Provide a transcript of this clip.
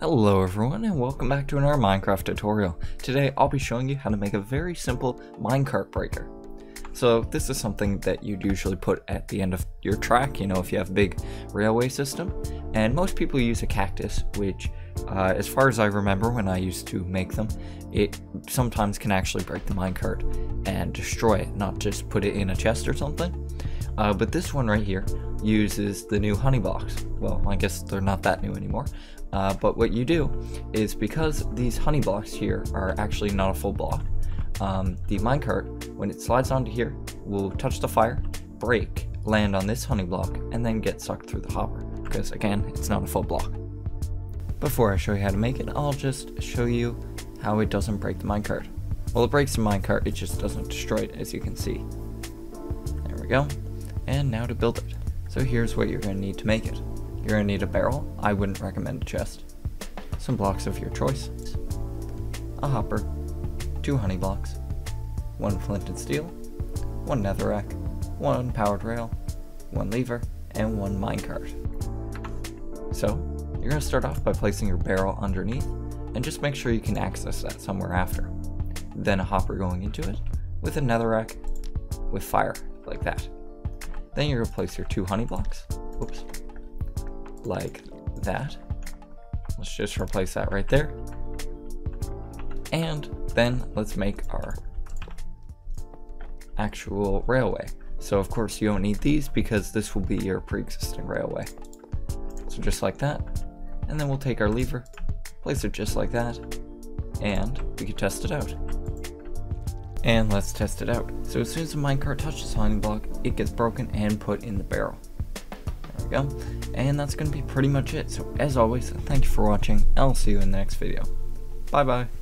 Hello everyone and welcome back to another Minecraft tutorial. Today I'll be showing you how to make a very simple minecart breaker. So this is something that you'd usually put at the end of your track, you know, if you have a big railway system. And most people use a cactus, which uh, as far as I remember when I used to make them, it sometimes can actually break the minecart and destroy it, not just put it in a chest or something. Uh, but this one right here uses the new honey blocks. Well, I guess they're not that new anymore. Uh, but what you do is because these honey blocks here are actually not a full block, um, the minecart, when it slides onto here, will touch the fire, break, land on this honey block, and then get sucked through the hopper. Because again, it's not a full block. Before I show you how to make it, I'll just show you how it doesn't break the minecart. Well, it breaks the minecart, it just doesn't destroy it, as you can see. There we go. And now to build it. So here's what you're going to need to make it. You're going to need a barrel. I wouldn't recommend a chest. Some blocks of your choice. A hopper. Two honey blocks. One flint and steel. One netherrack. One powered rail. One lever. And one minecart. So, you're going to start off by placing your barrel underneath and just make sure you can access that somewhere after. Then a hopper going into it with a netherrack with fire, like that. Then you're to place your two honey blocks. Oops like that. Let's just replace that right there. And then let's make our actual railway. So of course you don't need these because this will be your pre-existing railway. So just like that. And then we'll take our lever, place it just like that, and we can test it out. And let's test it out. So as soon as the minecart touches the honey block, it gets broken and put in the barrel There we go. And that's going to be pretty much it. So as always, thank you for watching. and I'll see you in the next video. Bye bye.